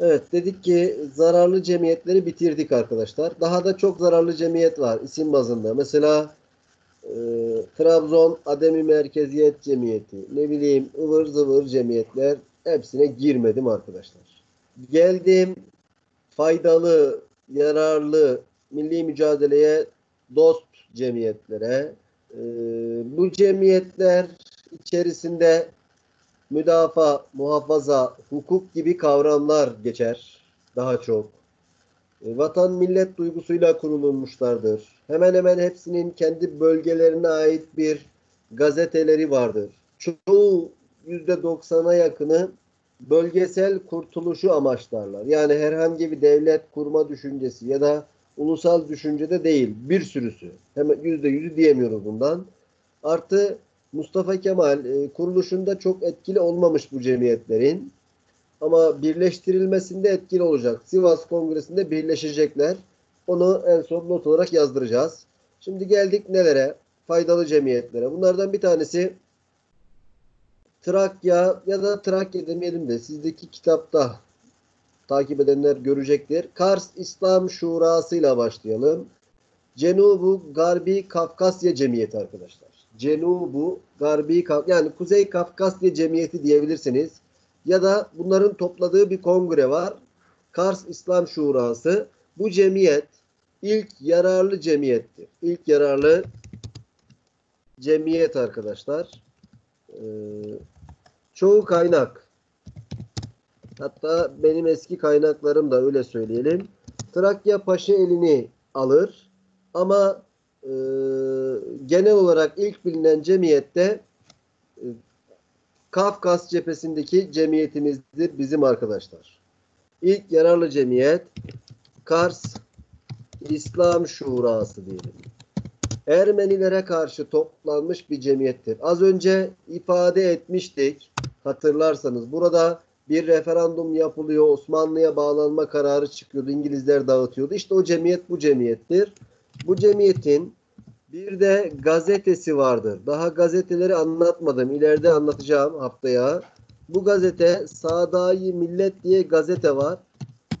Evet dedik ki zararlı cemiyetleri bitirdik arkadaşlar. Daha da çok zararlı cemiyet var isim bazında. Mesela e, Trabzon Ademi Merkeziyet Cemiyeti, ne bileyim ıvır zıvır cemiyetler hepsine girmedim arkadaşlar. Geldim faydalı, yararlı milli mücadeleye dost cemiyetlere. E, bu cemiyetler içerisinde müdafaa, muhafaza, hukuk gibi kavramlar geçer daha çok. E, vatan millet duygusuyla kurulmuşlardır. Hemen hemen hepsinin kendi bölgelerine ait bir gazeteleri vardır. Çoğu %90'a yakını bölgesel kurtuluşu amaçlarlar. Yani herhangi bir devlet kurma düşüncesi ya da ulusal düşüncede değil. Bir sürüsü. Hemen %100'ü diyemiyoruz bundan. Artı Mustafa Kemal e, kuruluşunda çok etkili olmamış bu cemiyetlerin. Ama birleştirilmesinde etkili olacak. Sivas Kongresi'nde birleşecekler. Onu en son not olarak yazdıracağız. Şimdi geldik nelere? Faydalı cemiyetlere. Bunlardan bir tanesi Trakya ya da Trakya demeyelim de sizdeki kitapta takip edenler görecektir. Kars İslam Şurası ile başlayalım. Cenubu Garbi Kafkasya Cemiyeti arkadaşlar. Cenubu Garbi yani Kuzey Kafkasya Cemiyeti diyebilirsiniz. Ya da bunların topladığı bir kongre var. Kars İslam Şurası. Bu cemiyet ilk yararlı cemiyettir. İlk yararlı cemiyet arkadaşlar. Ee, çoğu kaynak hatta benim eski kaynaklarım da öyle söyleyelim. Trakya Paşa elini alır ama e, genel olarak ilk bilinen cemiyette e, Kafkas cephesindeki cemiyetimizdir bizim arkadaşlar. İlk yararlı cemiyet Kars İslam Şurası diyelim. Ermenilere karşı toplanmış bir cemiyettir. Az önce ifade etmiştik. Hatırlarsanız burada bir referandum yapılıyor. Osmanlı'ya bağlanma kararı çıkıyordu. İngilizler dağıtıyordu. İşte o cemiyet bu cemiyettir. Bu cemiyetin bir de gazetesi vardır. Daha gazeteleri anlatmadım. İleride anlatacağım haftaya. Bu gazete Sadai Millet diye gazete var.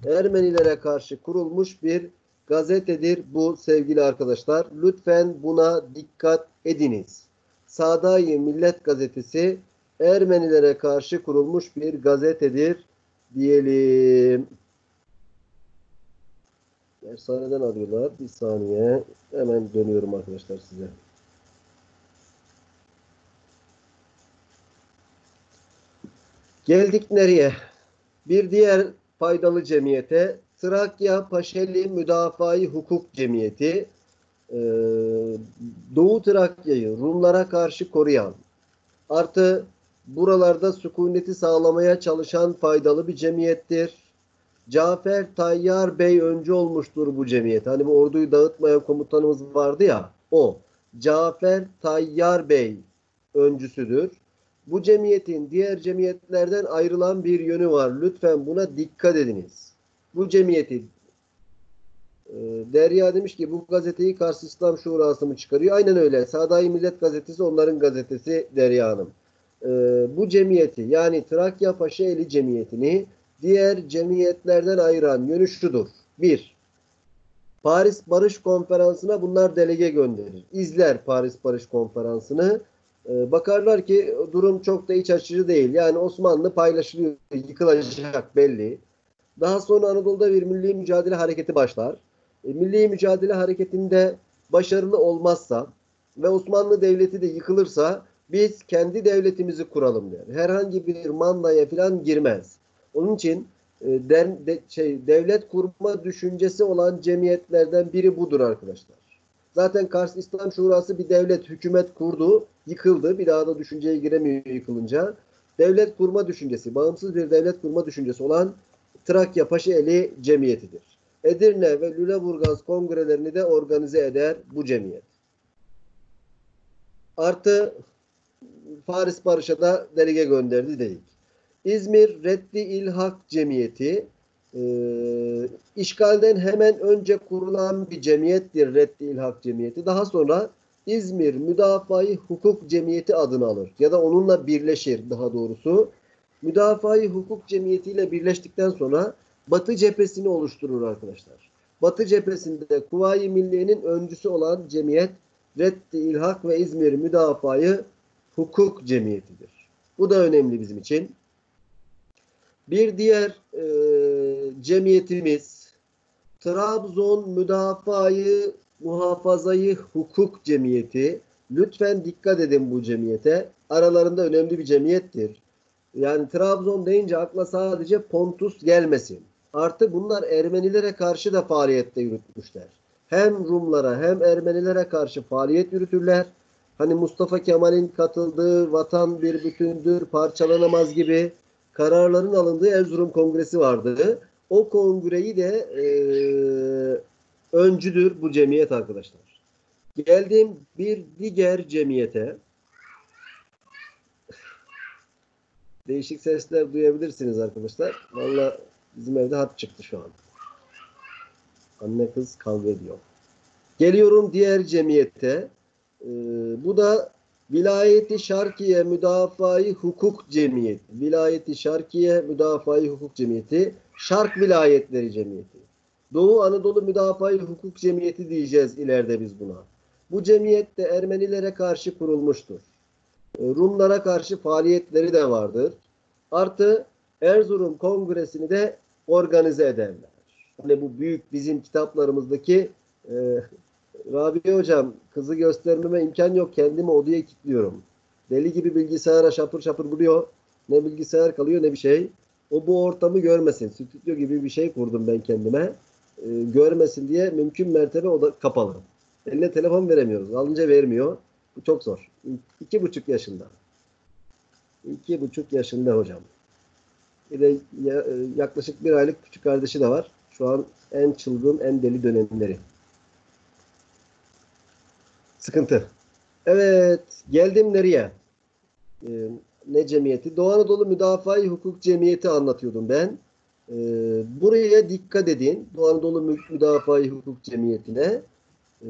Ermenilere karşı kurulmuş bir gazetedir bu sevgili arkadaşlar. Lütfen buna dikkat ediniz. Sadai Millet gazetesi Ermenilere karşı kurulmuş bir gazetedir diyelim. Dershaneden arıyorlar. Bir saniye. Hemen dönüyorum arkadaşlar size. Geldik nereye? Bir diğer faydalı cemiyete Trakya Paşeli Müdafai Hukuk Cemiyeti ee, Doğu Trakya'yı Rumlara karşı koruyan artı buralarda sükuneti sağlamaya çalışan faydalı bir cemiyettir. Cafer Tayyar Bey önce olmuştur bu cemiyet. Hani bu orduyu dağıtmayan komutanımız vardı ya o. Cafer Tayyar Bey öncüsüdür. Bu cemiyetin diğer cemiyetlerden ayrılan bir yönü var. Lütfen buna dikkat ediniz. Bu cemiyeti e, Derya demiş ki bu gazeteyi Kars İslam Şurası mı çıkarıyor? Aynen öyle. Sadai Millet Gazetesi onların gazetesi Derya Hanım. E, bu cemiyeti yani Trakya Paşaeli Cemiyeti'ni diğer cemiyetlerden ayıran yönü şudur. Bir, Paris Barış Konferansı'na bunlar delege gönderir. İzler Paris Barış Konferansı'nı. Ee, bakarlar ki durum çok da iç açıcı değil. Yani Osmanlı paylaşılıyor, yıkılacak belli. Daha sonra Anadolu'da bir milli mücadele hareketi başlar. E, milli mücadele hareketinde başarılı olmazsa ve Osmanlı Devleti de yıkılırsa biz kendi devletimizi kuralım der. Herhangi bir mandaya falan girmez. Onun için e, der, de, şey devlet kurma düşüncesi olan cemiyetlerden biri budur arkadaşlar. Zaten Kars İslam Şurası bir devlet, hükümet kurdu, yıkıldı. Bir daha da düşünceye giremiyor yıkılınca. Devlet kurma düşüncesi, bağımsız bir devlet kurma düşüncesi olan Trakya Paşaeli Cemiyeti'dir. Edirne ve Lüleburgaz kongrelerini de organize eder bu cemiyet. Artı Paris Barış'a da delege gönderdi dedik. İzmir Reddi İlhak Cemiyeti e, işgalden hemen önce kurulan bir cemiyettir Reddi İlhak Cemiyeti. Daha sonra İzmir Müdafai Hukuk Cemiyeti adını alır. Ya da onunla birleşir daha doğrusu. Müdafai Hukuk Cemiyeti ile birleştikten sonra Batı cephesini oluşturur arkadaşlar. Batı cephesinde Kuvayi Milliye'nin öncüsü olan cemiyet Reddi İlhak ve İzmir Müdafayı Hukuk Cemiyetidir. Bu da önemli bizim için. Bir diğer e, cemiyetimiz Trabzon Müdafayı Muhafazayı Hukuk Cemiyeti. Lütfen dikkat edin bu cemiyete. Aralarında önemli bir cemiyettir. Yani Trabzon deyince akla sadece Pontus gelmesin. Artı bunlar Ermenilere karşı da faaliyette yürütmüşler. Hem Rumlara hem Ermenilere karşı faaliyet yürütürler. Hani Mustafa Kemal'in katıldığı vatan bir bütündür, parçalanamaz gibi kararların alındığı Erzurum Kongresi vardı. O kongreyi de e, öncüdür bu cemiyet arkadaşlar. Geldim bir diğer cemiyete. Değişik sesler duyabilirsiniz arkadaşlar. Valla bizim evde hat çıktı şu an. Anne kız kavga ediyor. Geliyorum diğer cemiyete. Ee, bu da Vilayeti Şarkiye Müdafai Hukuk Cemiyeti. Vilayeti Şarkiye Müdafai Hukuk Cemiyeti. Şark Vilayetleri Cemiyeti. Doğu Anadolu Müdafai Hukuk Cemiyeti diyeceğiz ileride biz buna. Bu cemiyet de Ermenilere karşı kurulmuştur. Ee, Rumlara karşı faaliyetleri de vardır. Artı Erzurum Kongresi'ni de organize ederler. Hani bu büyük bizim kitaplarımızdaki e, Rabia hocam kızı göstermeme imkan yok. Kendimi odaya kilitliyorum. Deli gibi bilgisayara şapır şapır vuruyor. Ne bilgisayar kalıyor ne bir şey. O bu ortamı görmesin. Stüdyo gibi bir şey kurdum ben kendime. E, görmesin diye mümkün mertebe o da kapalı. Eline telefon veremiyoruz. Alınca vermiyor. Bu çok zor. İki buçuk yaşında. İki buçuk yaşında hocam. Bir de yaklaşık bir aylık küçük kardeşi de var. Şu an en çılgın, en deli dönemleri. Sıkıntı. Evet, geldim nereye? Ee, ne cemiyeti? Doğu Anadolu Müdafaa Hukuk Cemiyeti anlatıyordum ben. Ee, buraya dikkat edin. Doğu Anadolu Müdafaa Hukuk Cemiyeti'ne. Ee,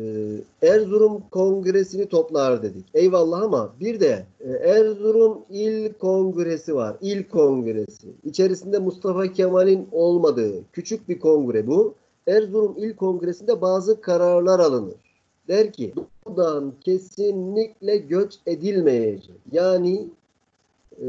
Erzurum Kongresi'ni toplar dedik. Eyvallah ama bir de e, Erzurum İl Kongresi var. İl Kongresi. İçerisinde Mustafa Kemal'in olmadığı küçük bir kongre bu. Erzurum İl Kongresi'nde bazı kararlar alınır. Der ki buradan kesinlikle göç edilmeyecek. Yani e,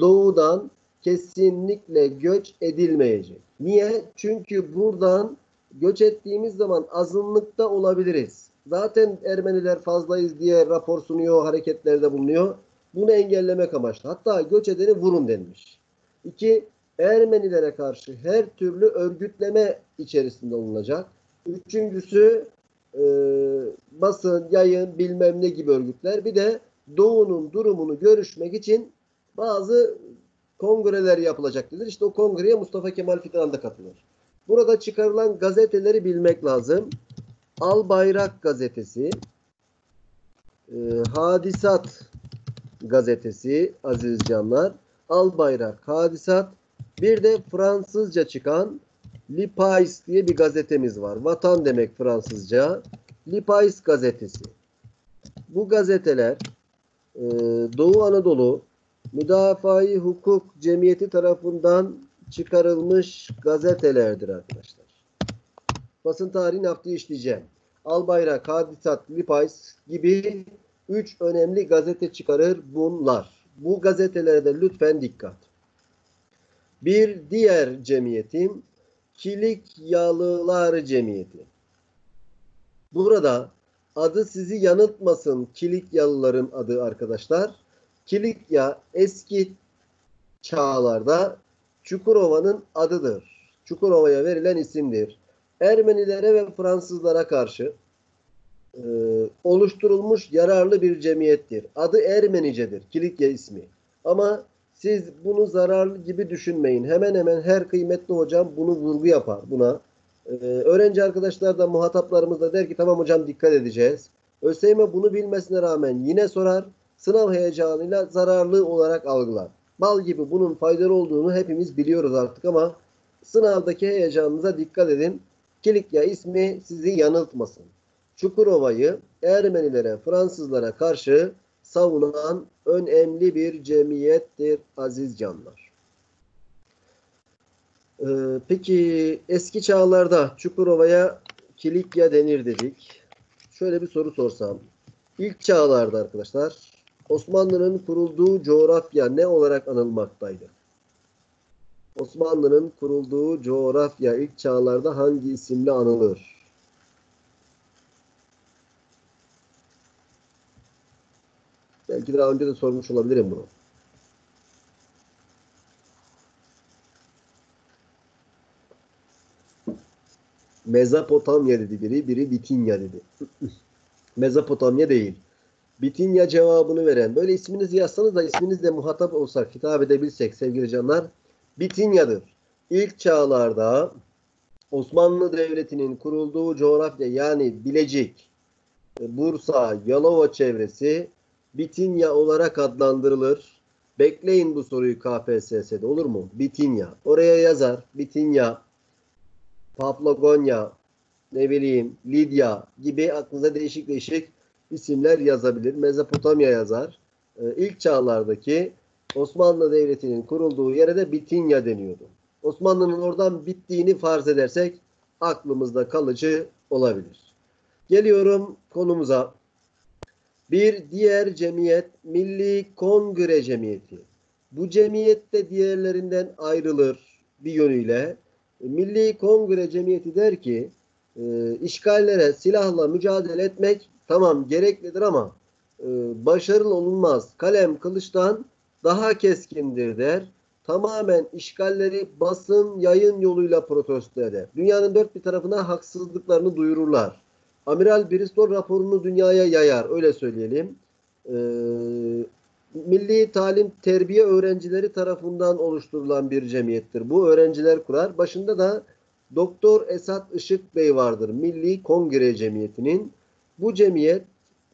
doğudan kesinlikle göç edilmeyecek. Niye? Çünkü buradan göç ettiğimiz zaman azınlıkta olabiliriz. Zaten Ermeniler fazlayız diye rapor sunuyor, hareketlerde bulunuyor. Bunu engellemek amaçlı. Hatta göç edeni vurun denmiş. İki, Ermenilere karşı her türlü örgütleme içerisinde olunacak. Üçüncüsü e, basın, yayın, bilmem ne gibi örgütler. Bir de Doğu'nun durumunu görüşmek için bazı kongreler yapılacak denir. İşte o kongreye Mustafa Kemal Fidan da katılır. Burada çıkarılan gazeteleri bilmek lazım. Al Bayrak gazetesi, e, Hadisat gazetesi aziz canlar, Al Bayrak, Hadisat, bir de Fransızca çıkan Lipais diye bir gazetemiz var. Vatan demek Fransızca. Lipais gazetesi. Bu gazeteler e, Doğu Anadolu Müdafai Hukuk Cemiyeti tarafından çıkarılmış gazetelerdir arkadaşlar. Basın tarihini haftaya işleyeceğim. Albayrak, Hadisat, Lipais gibi üç önemli gazete çıkarır bunlar. Bu gazetelerde lütfen dikkat. Bir diğer cemiyetim Kilikyalılar Cemiyeti. Burada adı sizi yanıltmasın Kilikyalıların adı arkadaşlar. Kilikya eski çağlarda Çukurova'nın adıdır. Çukurova'ya verilen isimdir. Ermenilere ve Fransızlara karşı e, oluşturulmuş yararlı bir cemiyettir. Adı Ermenicedir. Kilikya ismi. Ama siz bunu zararlı gibi düşünmeyin. Hemen hemen her kıymetli hocam bunu vurgu yapar buna. Ee, öğrenci arkadaşlar da muhataplarımız da der ki tamam hocam dikkat edeceğiz. ÖSYM bunu bilmesine rağmen yine sorar. Sınav heyecanıyla zararlı olarak algılar. Bal gibi bunun faydalı olduğunu hepimiz biliyoruz artık ama sınavdaki heyecanınıza dikkat edin. Kilikya ismi sizi yanıltmasın. Çukurova'yı Ermenilere, Fransızlara karşı savunan önemli bir cemiyettir aziz canlar. Ee, peki eski çağlarda Çukurova'ya Kilikya denir dedik. Şöyle bir soru sorsam. İlk çağlarda arkadaşlar Osmanlı'nın kurulduğu coğrafya ne olarak anılmaktaydı? Osmanlı'nın kurulduğu coğrafya ilk çağlarda hangi isimle anılır? Belki daha önce de sormuş olabilirim bunu. Mezopotamya dedi biri, biri Bitinya dedi. Mezopotamya değil. Bitinya cevabını veren. Böyle isminizi yazsanız da isminizle muhatap olsak, hitap edebilsek sevgili canlar. Bitinya'dır. İlk çağlarda Osmanlı Devleti'nin kurulduğu coğrafya yani Bilecik, Bursa, Yalova çevresi Bitinya olarak adlandırılır. Bekleyin bu soruyu KPSS'de olur mu? Bitinya. Oraya yazar. Bitinya, Paphlagonya, ne bileyim Lidya gibi aklınıza değişik değişik isimler yazabilir. Mezopotamya yazar. Ee, ilk çağlardaki Osmanlı Devleti'nin kurulduğu yere de Bitinya deniyordu. Osmanlı'nın oradan bittiğini farz edersek aklımızda kalıcı olabilir. Geliyorum konumuza. Bir diğer cemiyet Milli Kongre Cemiyeti. Bu cemiyet de diğerlerinden ayrılır bir yönüyle. Milli Kongre Cemiyeti der ki e, işgallere silahla mücadele etmek tamam gereklidir ama e, başarılı olunmaz. Kalem kılıçtan daha keskindir der. Tamamen işgalleri basın yayın yoluyla protesto eder. Dünyanın dört bir tarafına haksızlıklarını duyururlar. Amiral Bristol raporunu dünyaya yayar. Öyle söyleyelim. Ee, Milli Talim Terbiye Öğrencileri tarafından oluşturulan bir cemiyettir. Bu öğrenciler kurar. Başında da Doktor Esat Işık Bey vardır. Milli Kongre Cemiyeti'nin. Bu cemiyet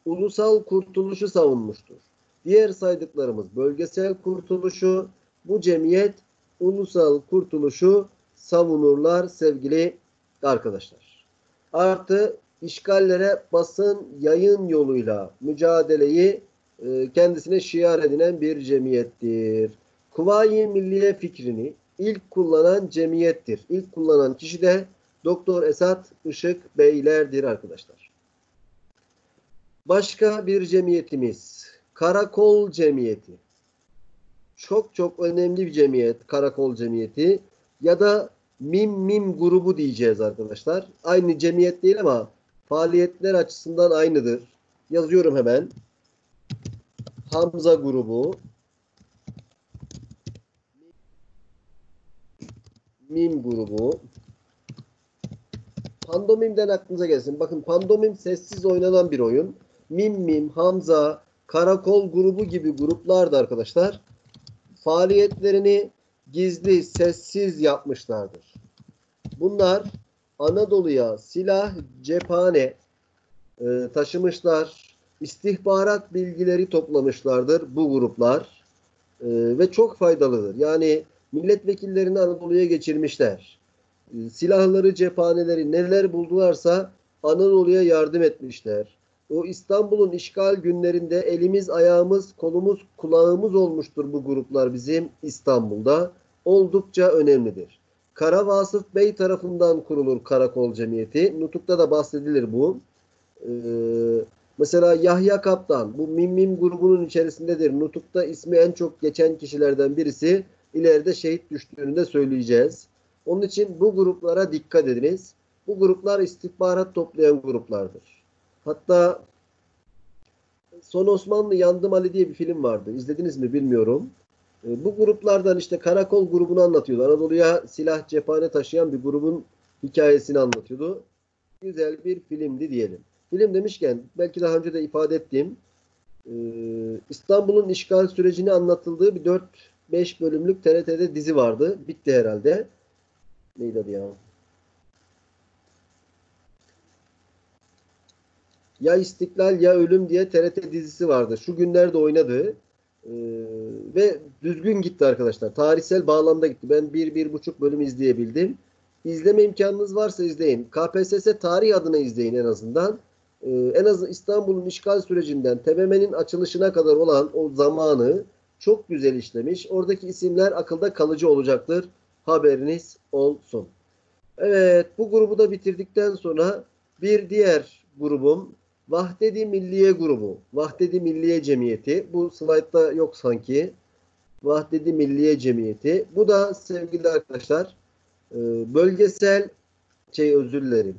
ulusal kurtuluşu savunmuştur. Diğer saydıklarımız bölgesel kurtuluşu, bu cemiyet ulusal kurtuluşu savunurlar sevgili arkadaşlar. Artı işgallere basın yayın yoluyla mücadeleyi e, kendisine şiar edinen bir cemiyettir. Kuvayi Milliye fikrini ilk kullanan cemiyettir. İlk kullanan kişi de Doktor Esat Işık Beylerdir arkadaşlar. Başka bir cemiyetimiz Karakol Cemiyeti. Çok çok önemli bir cemiyet Karakol Cemiyeti ya da Mim Mim grubu diyeceğiz arkadaşlar. Aynı cemiyet değil ama faaliyetler açısından aynıdır. Yazıyorum hemen. Hamza grubu Mim grubu Pandomim'den aklınıza gelsin. Bakın pandomim sessiz oynanan bir oyun. Mim Mim, Hamza, Karakol grubu gibi gruplar da arkadaşlar faaliyetlerini gizli, sessiz yapmışlardır. Bunlar Anadolu'ya silah, cephane e, taşımışlar. istihbarat bilgileri toplamışlardır bu gruplar. E, ve çok faydalıdır. Yani milletvekillerini Anadolu'ya geçirmişler. E, silahları, cephaneleri neler buldularsa Anadolu'ya yardım etmişler. O İstanbul'un işgal günlerinde elimiz, ayağımız, kolumuz, kulağımız olmuştur bu gruplar bizim İstanbul'da. Oldukça önemlidir. Kara Vasıf Bey tarafından kurulur Karakol Cemiyeti. Nutuk'ta da bahsedilir bu. Ee, mesela Yahya Kaptan bu Mim Mim grubunun içerisindedir. Nutuk'ta ismi en çok geçen kişilerden birisi. İleride şehit düştüğünü de söyleyeceğiz. Onun için bu gruplara dikkat ediniz. Bu gruplar istihbarat toplayan gruplardır. Hatta Son Osmanlı Yandım Ali diye bir film vardı. İzlediniz mi bilmiyorum. E, bu gruplardan işte Karakol grubunu anlatıyordu. Anadolu'ya silah cephane taşıyan bir grubun hikayesini anlatıyordu. Güzel bir filmdi diyelim. Film demişken belki daha önce de ifade ettiğim e, İstanbul'un işgal sürecini anlatıldığı bir 4-5 bölümlük TRT'de dizi vardı. Bitti herhalde. Neydi adı ya? Ya İstiklal ya Ölüm diye TRT dizisi vardı. Şu günlerde oynadı. Ee, ve düzgün gitti arkadaşlar. Tarihsel bağlamda gitti. Ben bir, bir buçuk bölüm izleyebildim. İzleme imkanınız varsa izleyin. KPSS tarih adına izleyin en azından. Ee, en az İstanbul'un işgal sürecinden TBMM'nin açılışına kadar olan o zamanı çok güzel işlemiş. Oradaki isimler akılda kalıcı olacaktır Haberiniz olsun. Evet bu grubu da bitirdikten sonra bir diğer grubum Vahdedi Milliye grubu. Vahdedi Milliye Cemiyeti. Bu slaytta yok sanki. Vahdedi Milliye Cemiyeti. Bu da sevgili arkadaşlar e, bölgesel şey özür dilerim.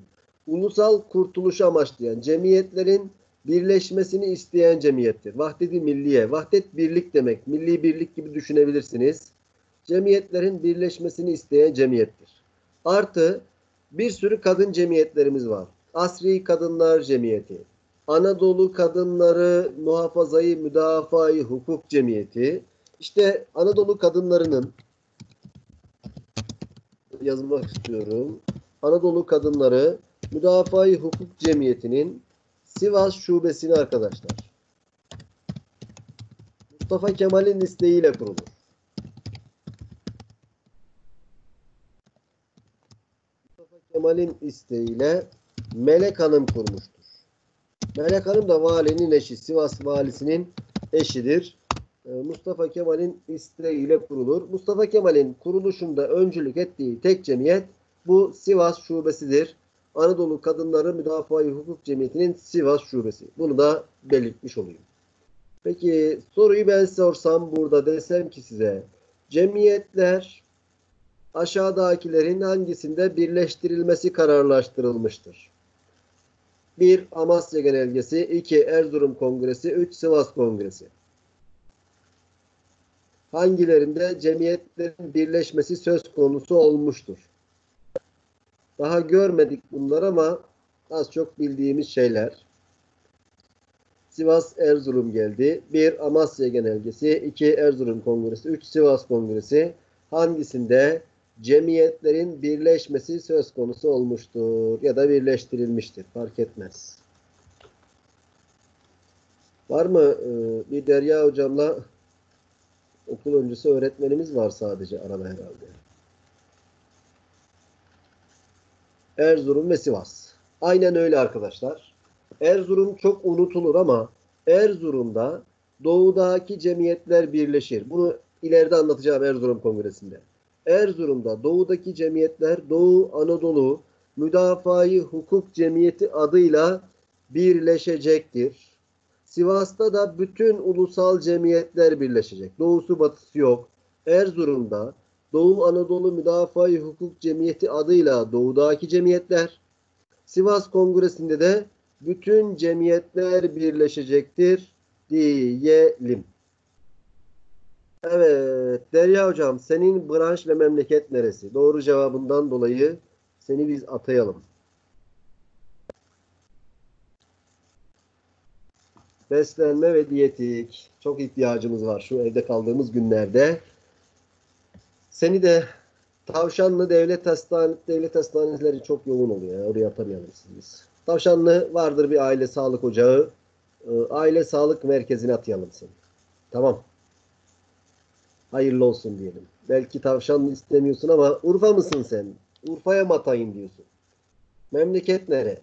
Ulusal kurtuluş amaçlayan cemiyetlerin birleşmesini isteyen cemiyettir. Vahdedi Milliye. Vahdet birlik demek. Milli birlik gibi düşünebilirsiniz. Cemiyetlerin birleşmesini isteyen cemiyettir. Artı bir sürü kadın cemiyetlerimiz var. Asri Kadınlar Cemiyeti, Anadolu Kadınları Muhafazayı Müdafaa-i Hukuk Cemiyeti. İşte Anadolu kadınlarının yazmak istiyorum. Anadolu Kadınları Müdafaa-i Hukuk Cemiyeti'nin Sivas şubesini arkadaşlar. Mustafa Kemal'in isteğiyle kurulur. Mustafa Kemal'in isteğiyle Melek Hanım kurmuştur. Melek Hanım da valinin eşi, Sivas valisinin eşidir. Ee, Mustafa Kemal'in isteğiyle kurulur. Mustafa Kemal'in kuruluşunda öncülük ettiği tek cemiyet bu Sivas şubesidir. Anadolu Kadınları Müdafaa Hukuk Cemiyeti'nin Sivas şubesi. Bunu da belirtmiş olayım. Peki soruyu ben sorsam burada desem ki size cemiyetler aşağıdakilerin hangisinde birleştirilmesi kararlaştırılmıştır? 1. Amasya Genelgesi 2. Erzurum Kongresi 3. Sivas Kongresi Hangilerinde cemiyetlerin birleşmesi söz konusu olmuştur? Daha görmedik bunlar ama az çok bildiğimiz şeyler. Sivas Erzurum geldi. 1. Amasya Genelgesi 2. Erzurum Kongresi 3. Sivas Kongresi hangisinde cemiyetlerin birleşmesi söz konusu olmuştur ya da birleştirilmiştir. Fark etmez. Var mı e, bir Derya hocamla okul öncesi öğretmenimiz var sadece arada herhalde. Erzurum ve Sivas. Aynen öyle arkadaşlar. Erzurum çok unutulur ama Erzurum'da doğudaki cemiyetler birleşir. Bunu ileride anlatacağım Erzurum Kongresi'nde. Erzurum'da doğudaki cemiyetler Doğu Anadolu Müdafaa-i Hukuk Cemiyeti adıyla birleşecektir. Sivas'ta da bütün ulusal cemiyetler birleşecek. Doğusu batısı yok. Erzurum'da Doğu Anadolu Müdafaa-i Hukuk Cemiyeti adıyla doğudaki cemiyetler, Sivas Kongresi'nde de bütün cemiyetler birleşecektir diyelim. Evet Derya Hocam senin branş ve memleket neresi? Doğru cevabından dolayı seni biz atayalım. Beslenme ve diyetik. Çok ihtiyacımız var şu evde kaldığımız günlerde. Seni de Tavşanlı Devlet Hastane Devlet Hastaneleri çok yoğun oluyor. Ya. Oraya atamayalım siz. Tavşanlı vardır bir aile sağlık ocağı. Ee, aile sağlık merkezine atayalım seni. Tamam. Hayırlı olsun diyelim. Belki tavşanlı istemiyorsun ama Urfa mısın sen? Urfa'ya mı atayım diyorsun. Memleket nere?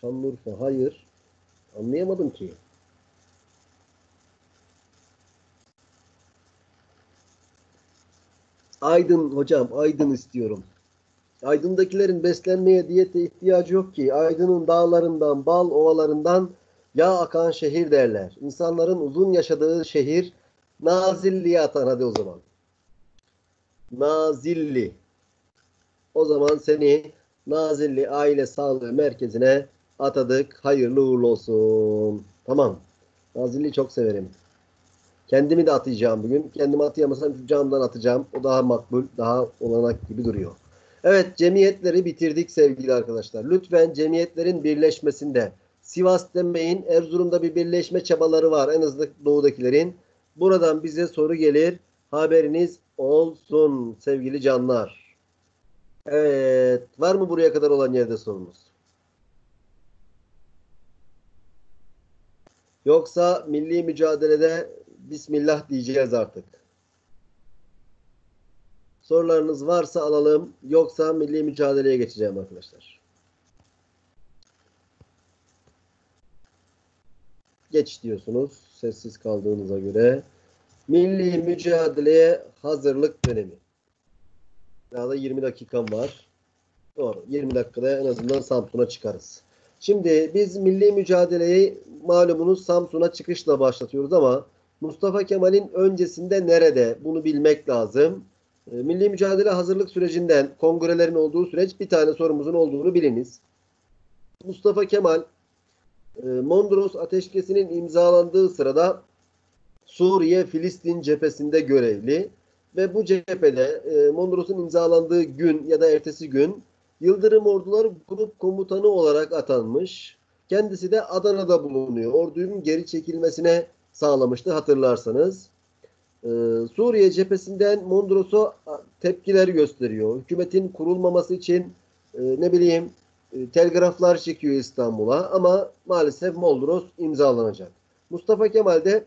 Şanlıurfa. Hayır. Anlayamadım ki. Aydın hocam. Aydın istiyorum. Aydın'dakilerin beslenmeye, diyete ihtiyacı yok ki. Aydın'ın dağlarından, bal ovalarından yağ akan şehir derler. İnsanların uzun yaşadığı şehir Nazilli'ye atan hadi o zaman. Nazilli. O zaman seni Nazilli Aile Sağlığı Merkezi'ne atadık. Hayırlı uğurlu olsun. Tamam. Nazilli'yi çok severim. Kendimi de atacağım bugün. Kendimi atayamasam şu camdan atacağım. O daha makbul, daha olanak gibi duruyor. Evet, cemiyetleri bitirdik sevgili arkadaşlar. Lütfen cemiyetlerin birleşmesinde Sivas demeyin, Erzurum'da bir birleşme çabaları var. En azından doğudakilerin. Buradan bize soru gelir. Haberiniz olsun sevgili canlar. Evet, var mı buraya kadar olan yerde sorunuz? Yoksa milli mücadelede Bismillah diyeceğiz artık. Sorularınız varsa alalım. Yoksa milli mücadeleye geçeceğim arkadaşlar. Geç diyorsunuz. Sessiz kaldığınıza göre. Milli mücadeleye hazırlık dönemi. Daha da 20 dakikam var. Doğru. 20 dakikada en azından Samsun'a çıkarız. Şimdi biz milli mücadeleyi malumunuz Samsun'a çıkışla başlatıyoruz ama Mustafa Kemal'in öncesinde nerede bunu bilmek lazım. E, milli mücadele hazırlık sürecinden kongrelerin olduğu süreç bir tane sorumuzun olduğunu biliniz. Mustafa Kemal e, Mondros Ateşkesi'nin imzalandığı sırada Suriye Filistin cephesinde görevli ve bu cephede e, Mondros'un imzalandığı gün ya da ertesi gün Yıldırım Orduları Grup Komutanı olarak atanmış. Kendisi de Adana'da bulunuyor. Ordunun geri çekilmesine sağlamıştı hatırlarsanız. Ee, Suriye cephesinden Mondros'a tepkiler gösteriyor. Hükümetin kurulmaması için e, ne bileyim telgraflar çekiyor İstanbul'a ama maalesef Mondros imzalanacak. Mustafa Kemal de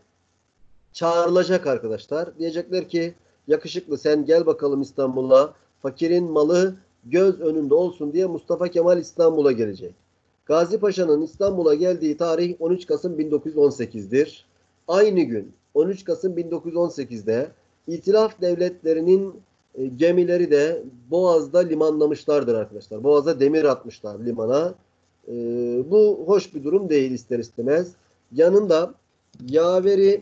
çağrılacak arkadaşlar. Diyecekler ki yakışıklı sen gel bakalım İstanbul'a. Fakirin malı göz önünde olsun diye Mustafa Kemal İstanbul'a gelecek. Gazi Paşa'nın İstanbul'a geldiği tarih 13 Kasım 1918'dir. Aynı gün 13 Kasım 1918'de İtilaf devletlerinin e, gemileri de Boğaz'da limanlamışlardır arkadaşlar. Boğaz'a demir atmışlar limana. E, bu hoş bir durum değil ister istemez. Yanında yaveri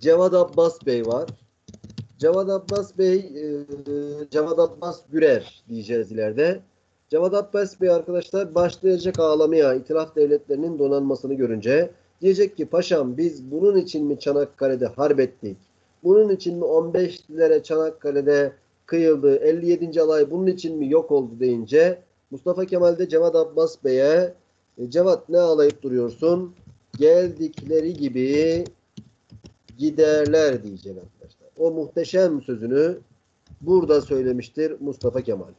Cevat Abbas Bey var. Cevat Abbas Bey, e, Cevat Abbas Gürer diyeceğiz ileride. Cevat Abbas Bey arkadaşlar başlayacak ağlamaya itilaf devletlerinin donanmasını görünce diyecek ki paşam biz bunun için mi Çanakkale'de harp ettik? Bunun için mi 15'lere Çanakkale'de kıyıldı? 57. alay bunun için mi yok oldu deyince Mustafa Kemal de Cevat Abbas Bey'e e, Cevat ne ağlayıp duruyorsun? Geldikleri gibi giderler diyecek arkadaşlar. O muhteşem sözünü burada söylemiştir Mustafa Kemal.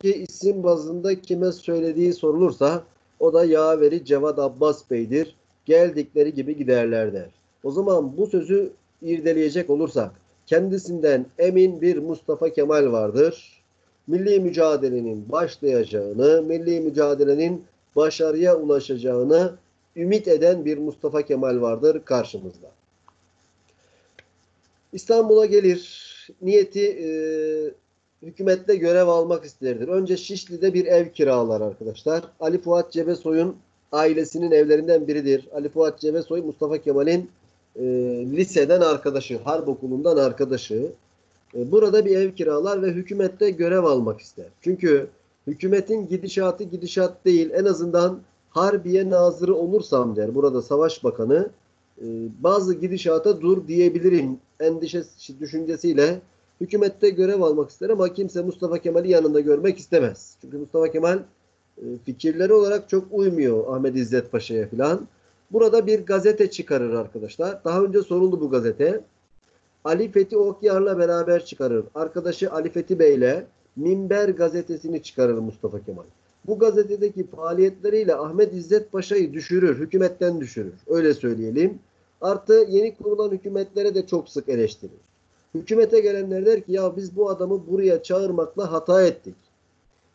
Ki isim bazında kime söylediği sorulursa o da yaveri Cevat Abbas Bey'dir. Geldikleri gibi giderler der. O zaman bu sözü irdeleyecek olursak kendisinden emin bir Mustafa Kemal vardır. Milli mücadelenin başlayacağını, milli mücadelenin başarıya ulaşacağını ümit eden bir Mustafa Kemal vardır karşımızda. İstanbul'a gelir. Niyeti e, hükümette görev almak isterdir. Önce Şişli'de bir ev kiralar arkadaşlar. Ali Fuat Cebesoy'un ailesinin evlerinden biridir. Ali Fuat Cebesoy Mustafa Kemal'in e, liseden arkadaşı, harp okulundan arkadaşı. E, burada bir ev kiralar ve hükümette görev almak ister. Çünkü hükümetin gidişatı gidişat değil. En azından Harbiye Nazırı olursam der. Burada Savaş Bakanı e, bazı gidişata dur diyebilirim endişesi düşüncesiyle hükümette görev almak ister ama kimse Mustafa Kemal'i yanında görmek istemez. Çünkü Mustafa Kemal fikirleri olarak çok uymuyor Ahmet İzzet Paşa'ya filan. Burada bir gazete çıkarır arkadaşlar. Daha önce soruldu bu gazete. Ali Fethi Okyar'la beraber çıkarır. Arkadaşı Ali Fethi Bey'le Minber gazetesini çıkarır Mustafa Kemal. Bu gazetedeki faaliyetleriyle Ahmet İzzet Paşa'yı düşürür, hükümetten düşürür. Öyle söyleyelim. Artı yeni kurulan hükümetlere de çok sık eleştirir. Hükümete gelenler der ki ya biz bu adamı buraya çağırmakla hata ettik.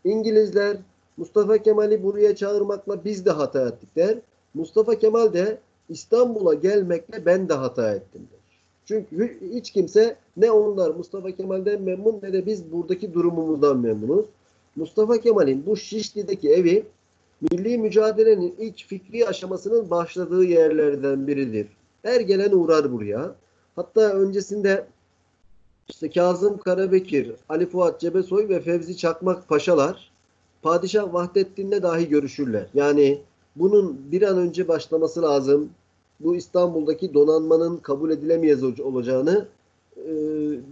İngilizler Mustafa Kemal'i buraya çağırmakla biz de hata ettik der. Mustafa Kemal de İstanbul'a gelmekle ben de hata ettim der. Çünkü hiç kimse ne onlar Mustafa Kemal'den memnun ne de biz buradaki durumumuzdan memnunuz. Mustafa Kemal'in bu Şişli'deki evi milli mücadelenin ilk fikri aşamasının başladığı yerlerden biridir. Her gelen uğrar buraya. Hatta öncesinde işte Kazım Karabekir, Ali Fuat Cebesoy ve Fevzi Çakmak paşalar Padişah Vahdettin'le dahi görüşürler. Yani bunun bir an önce başlaması lazım. Bu İstanbul'daki donanmanın kabul edilemeyez olacağını e,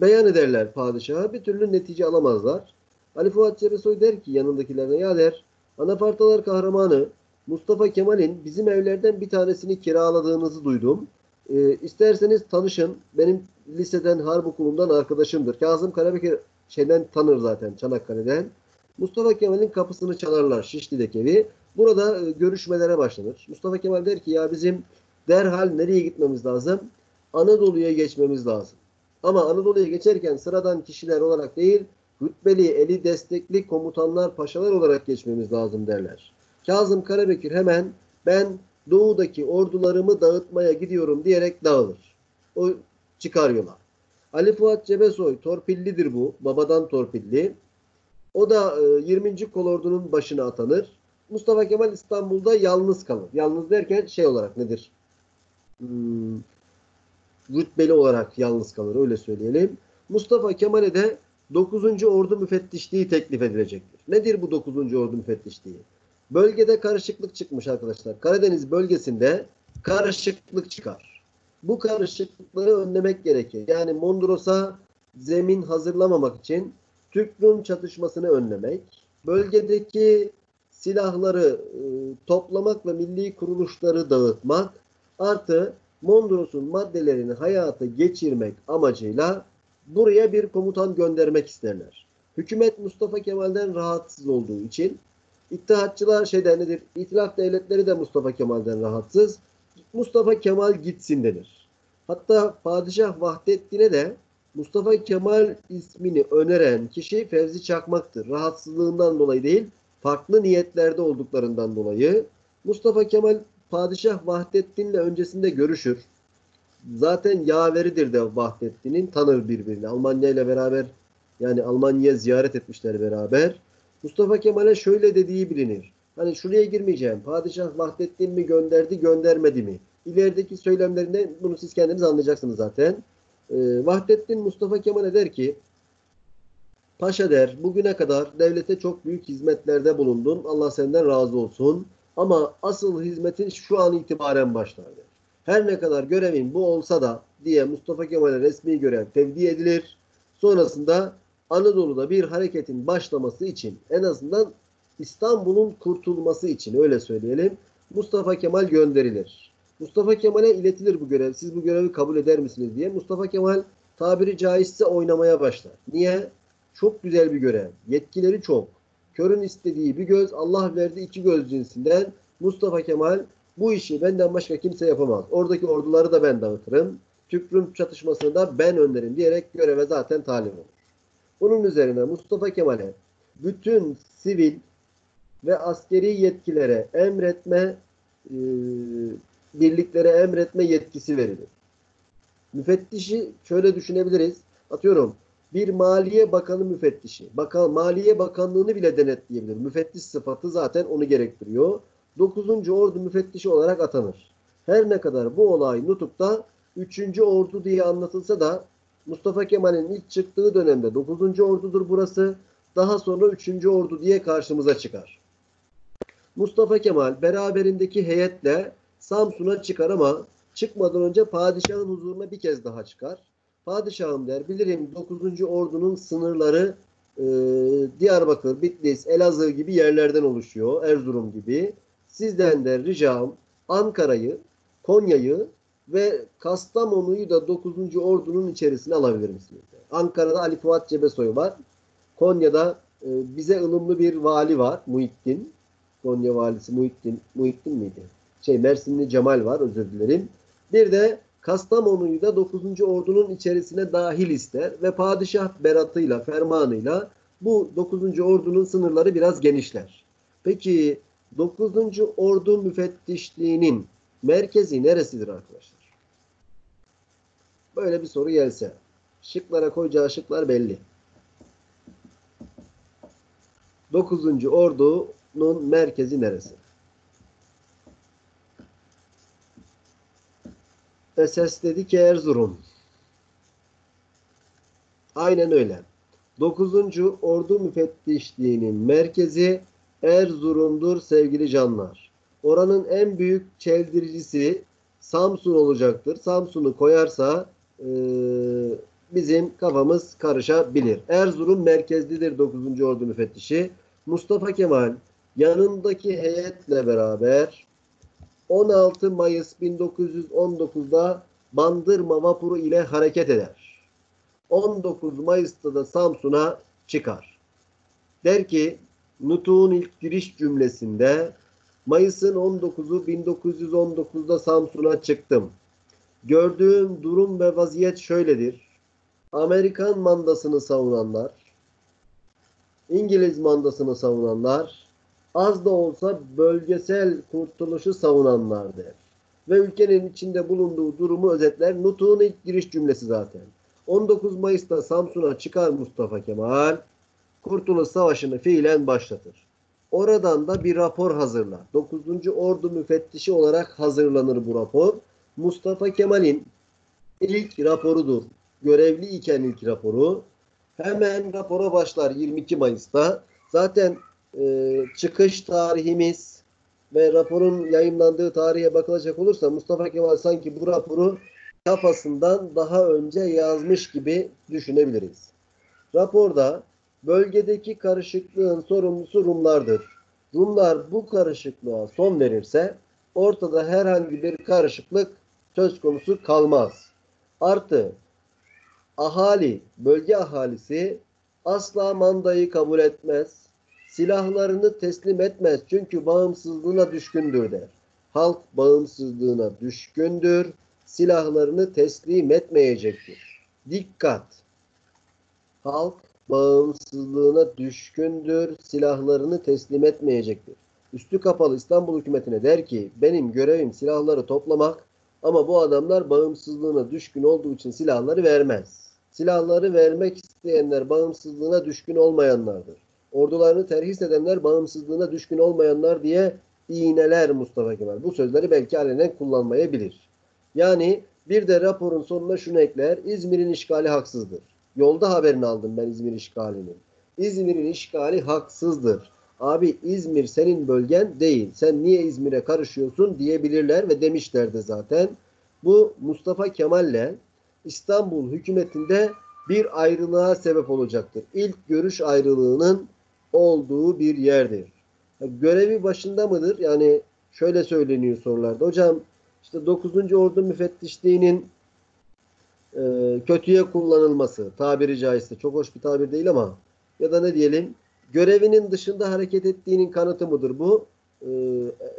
beyan ederler padişaha. Bir türlü netice alamazlar. Ali Fuat Cebesoy der ki yanındakilerine ya der Anafartalar kahramanı Mustafa Kemal'in bizim evlerden bir tanesini kiraladığınızı duydum. E, isterseniz tanışın. Benim liseden harp okulundan arkadaşımdır. Kazım Karabekir şeyden tanır zaten Çanakkale'den. Mustafa Kemal'in kapısını çalarlar Şişli'deki evi. Burada e, görüşmelere başlanır. Mustafa Kemal der ki ya bizim derhal nereye gitmemiz lazım? Anadolu'ya geçmemiz lazım. Ama Anadolu'ya geçerken sıradan kişiler olarak değil, rütbeli, eli destekli komutanlar, paşalar olarak geçmemiz lazım derler. Kazım Karabekir hemen ben doğudaki ordularımı dağıtmaya gidiyorum diyerek dağılır. O çıkar yola. Ali Fuat Cebesoy torpillidir bu. Babadan torpilli. O da e, 20. kolordunun başına atanır. Mustafa Kemal İstanbul'da yalnız kalır. Yalnız derken şey olarak nedir? Hmm, rütbeli olarak yalnız kalır öyle söyleyelim. Mustafa Kemal'e de 9. Ordu Müfettişliği teklif edilecektir. Nedir bu 9. Ordu Müfettişliği? Bölgede karışıklık çıkmış arkadaşlar. Karadeniz bölgesinde karışıklık çıkar. Bu karışıklıkları önlemek gerekir. Yani Mondros'a zemin hazırlamamak için Türk-Rum çatışmasını önlemek, bölgedeki silahları e, toplamak ve milli kuruluşları dağıtmak, artı Mondros'un maddelerini hayata geçirmek amacıyla buraya bir komutan göndermek isterler. Hükümet Mustafa Kemal'den rahatsız olduğu için İttihatçılar şeyden nedir? İtilaf devletleri de Mustafa Kemal'den rahatsız. Mustafa Kemal gitsin denir. Hatta Padişah Vahdettin'e de Mustafa Kemal ismini öneren kişi Fevzi Çakmak'tır. Rahatsızlığından dolayı değil, farklı niyetlerde olduklarından dolayı. Mustafa Kemal Padişah Vahdettin'le öncesinde görüşür. Zaten yaveridir de Vahdettin'in tanır birbirini. Almanya ile beraber yani Almanya'ya ziyaret etmişler beraber. Mustafa Kemal'e şöyle dediği bilinir. Hani şuraya girmeyeceğim. Padişah Vahdettin mi gönderdi, göndermedi mi? İlerideki söylemlerinden bunu siz kendiniz anlayacaksınız zaten. Ee, Vahdettin Mustafa Kemal'e der ki Paşa der, bugüne kadar devlete çok büyük hizmetlerde bulundun. Allah senden razı olsun. Ama asıl hizmetin şu an itibaren başlar der. Her ne kadar görevin bu olsa da diye Mustafa Kemal'e resmi görev tevdi edilir. Sonrasında Anadolu'da bir hareketin başlaması için en azından İstanbul'un kurtulması için öyle söyleyelim Mustafa Kemal gönderilir. Mustafa Kemal'e iletilir bu görev. Siz bu görevi kabul eder misiniz diye. Mustafa Kemal tabiri caizse oynamaya başlar. Niye? Çok güzel bir görev. Yetkileri çok. Körün istediği bir göz, Allah verdi iki göz cinsinden. Mustafa Kemal bu işi benden başka kimse yapamaz. Oradaki orduları da ben dağıtırım. Türk-Rum çatışmasını da ben önderim diyerek göreve zaten talim olur. Bunun üzerine Mustafa Kemal'e bütün sivil ve askeri yetkilere emretme e, birliklere emretme yetkisi verilir. Müfettişi şöyle düşünebiliriz. Atıyorum bir Maliye Bakanı müfettişi. Bakan, Maliye Bakanlığını bile denetleyebilir. Müfettiş sıfatı zaten onu gerektiriyor. 9. Ordu müfettişi olarak atanır. Her ne kadar bu olay Nutuk'ta 3. Ordu diye anlatılsa da Mustafa Kemal'in ilk çıktığı dönemde 9. Ordudur burası. Daha sonra 3. Ordu diye karşımıza çıkar. Mustafa Kemal beraberindeki heyetle Samsun'a çıkar ama çıkmadan önce padişahın huzuruna bir kez daha çıkar. Padişahım der bilirim 9. ordunun sınırları e, Diyarbakır, Bitlis, Elazığ gibi yerlerden oluşuyor. Erzurum gibi. Sizden de ricam Ankara'yı, Konya'yı ve Kastamonu'yu da 9. ordunun içerisine alabilir misiniz? Ankara'da Ali Fuat Cebesoy var. Konya'da e, bize ılımlı bir vali var. Muhittin. Konya valisi Muhittin. Muhittin miydi? Şey Mersinli Cemal var özür dilerim. Bir de Kastamonu'yu da 9. ordunun içerisine dahil ister ve padişah beratıyla, fermanıyla bu 9. ordunun sınırları biraz genişler. Peki 9. ordu müfettişliğinin merkezi neresidir arkadaşlar? Böyle bir soru gelse. Şıklara koyacağı şıklar belli. 9. ordunun merkezi neresi? Eses dedi ki Erzurum. Aynen öyle. 9. Ordu Müfettişliği'nin merkezi Erzurum'dur sevgili canlar. Oranın en büyük çeldiricisi Samsun olacaktır. Samsun'u koyarsa e, bizim kafamız karışabilir. Erzurum merkezlidir 9. Ordu Müfettişi. Mustafa Kemal yanındaki heyetle beraber 16 Mayıs 1919'da Bandırma vapuru ile hareket eder. 19 Mayıs'ta da Samsun'a çıkar. Der ki Nutuk'un ilk giriş cümlesinde Mayıs'ın 19'u 1919'da Samsun'a çıktım. Gördüğüm durum ve vaziyet şöyledir. Amerikan mandasını savunanlar, İngiliz mandasını savunanlar, az da olsa bölgesel kurtuluşu savunanlardır. Ve ülkenin içinde bulunduğu durumu özetler. Nutuk'un ilk giriş cümlesi zaten. 19 Mayıs'ta Samsun'a çıkar Mustafa Kemal. Kurtuluş Savaşı'nı fiilen başlatır. Oradan da bir rapor hazırlar. 9. Ordu müfettişi olarak hazırlanır bu rapor. Mustafa Kemal'in ilk raporudur. Görevli iken ilk raporu. Hemen rapora başlar 22 Mayıs'ta. Zaten e, çıkış tarihimiz ve raporun yayınlandığı tarihe bakılacak olursa Mustafa Kemal sanki bu raporu kafasından daha önce yazmış gibi düşünebiliriz. Raporda bölgedeki karışıklığın sorumlusu Rumlardır. Rumlar bu karışıklığa son verirse ortada herhangi bir karışıklık söz konusu kalmaz. Artı ahali, bölge ahalisi asla mandayı kabul etmez. Silahlarını teslim etmez çünkü bağımsızlığına düşkündür der. Halk bağımsızlığına düşkündür. Silahlarını teslim etmeyecektir. Dikkat! Halk bağımsızlığına düşkündür. Silahlarını teslim etmeyecektir. Üstü kapalı İstanbul hükümetine der ki benim görevim silahları toplamak ama bu adamlar bağımsızlığına düşkün olduğu için silahları vermez. Silahları vermek isteyenler bağımsızlığına düşkün olmayanlardır. Ordularını terhis edenler bağımsızlığına düşkün olmayanlar diye iğneler Mustafa Kemal. Bu sözleri belki alenen kullanmayabilir. Yani bir de raporun sonuna şunu ekler. İzmir'in işgali haksızdır. Yolda haberini aldım ben İzmir işgalinin. İzmir'in işgali haksızdır. Abi İzmir senin bölgen değil. Sen niye İzmir'e karışıyorsun diyebilirler ve demişler de zaten. Bu Mustafa Kemal'le İstanbul hükümetinde bir ayrılığa sebep olacaktır. İlk görüş ayrılığının olduğu bir yerdir. Görevi başında mıdır? Yani şöyle söyleniyor sorularda. Hocam işte 9. Ordu Müfettişliği'nin e, kötüye kullanılması tabiri caizse çok hoş bir tabir değil ama ya da ne diyelim görevinin dışında hareket ettiğinin kanıtı mıdır bu? E,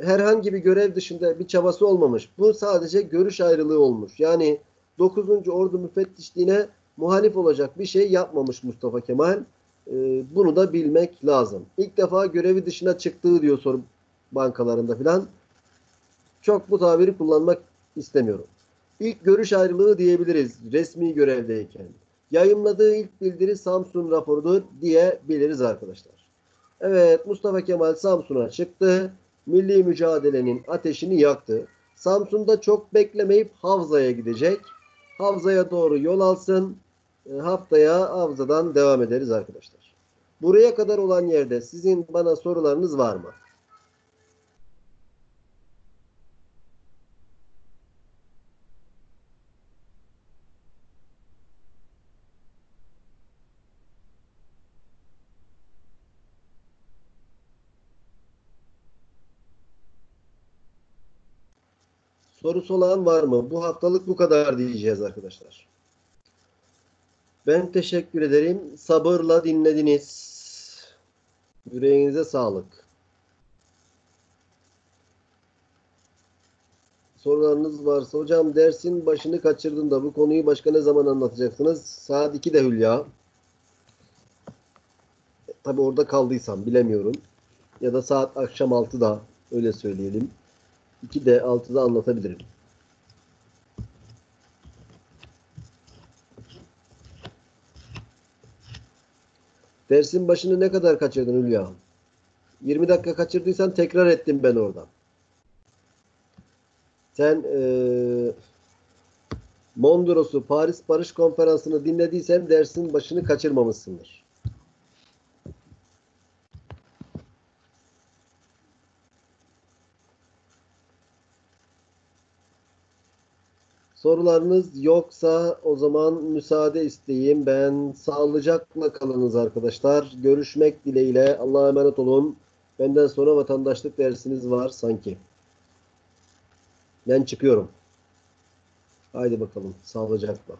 herhangi bir görev dışında bir çabası olmamış. Bu sadece görüş ayrılığı olmuş. Yani 9. Ordu Müfettişliğine muhalif olacak bir şey yapmamış Mustafa Kemal. E, bunu da bilmek lazım. İlk defa görevi dışına çıktığı diyor soru bankalarında filan. Çok bu tabiri kullanmak istemiyorum. İlk görüş ayrılığı diyebiliriz resmi görevdeyken. Yayımladığı ilk bildiri Samsun raporudur diyebiliriz arkadaşlar. Evet Mustafa Kemal Samsun'a çıktı. Milli mücadelenin ateşini yaktı. Samsun'da çok beklemeyip Havza'ya gidecek. Havza'ya doğru yol alsın. E, haftaya Havza'dan devam ederiz arkadaşlar. Buraya kadar olan yerde sizin bana sorularınız var mı? Sorusu olan var mı? Bu haftalık bu kadar diyeceğiz arkadaşlar. Ben teşekkür ederim. Sabırla dinlediniz. Yüreğinize sağlık. Sorularınız varsa hocam dersin başını kaçırdın da bu konuyu başka ne zaman anlatacaksınız? Saat 2'de Hülya. Tabi orada kaldıysam bilemiyorum. Ya da saat akşam 6'da öyle söyleyelim. 2'de 6'da anlatabilirim. Dersin başını ne kadar kaçırdın Hülya? 20 dakika kaçırdıysan tekrar ettim ben oradan. Sen ee, Mondros'u Paris Barış Konferansı'nı dinlediysen dersin başını kaçırmamışsındır. Sorularınız yoksa o zaman müsaade isteyeyim. Ben sağlıcakla kalınız arkadaşlar. Görüşmek dileğiyle. Allah'a emanet olun. Benden sonra vatandaşlık dersiniz var sanki. Ben çıkıyorum. Haydi bakalım. Sağlıcakla.